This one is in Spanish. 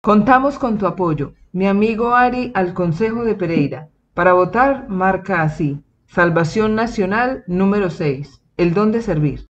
Contamos con tu apoyo, mi amigo Ari al Consejo de Pereira. Para votar, marca así. Salvación Nacional número 6. El don de servir.